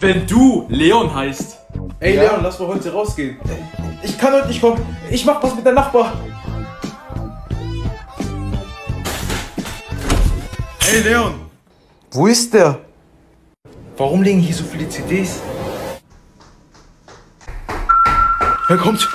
Wenn du Leon heißt. Ey Leon, lass mal heute rausgehen. Ich kann heute nicht kommen. Ich mach was mit der Nachbar. Ey Leon, Wo ist der? warum liegen hier so viele CDs? Er kommt.